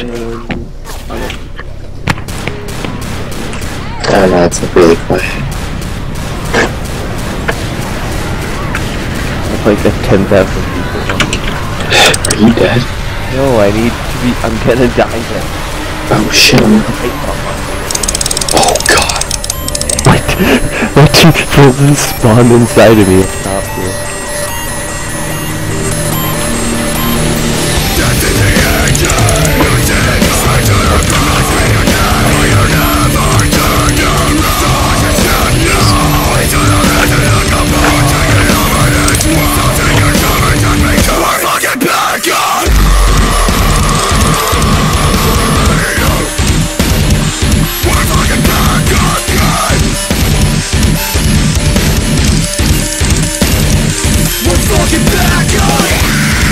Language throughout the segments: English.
Oh no, it's a really quiet. Like the 10,000 people. Are you dead? No, I need to be. I'm gonna die then. Oh shit. Oh god. What? What two people spawned inside of me?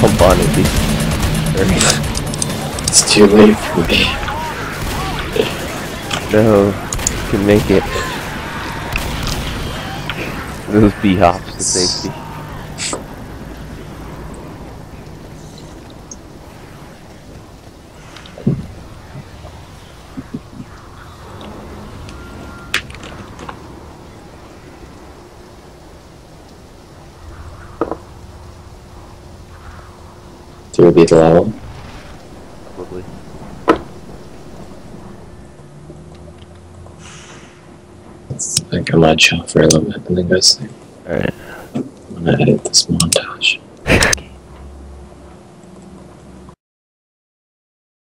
Jump on it, dude. It's too late for me. No, you can make it. Those B-hops to safety. Beat the level? Probably. I think I might chill for a little bit and then go sleep. Alright. I'm gonna edit this montage.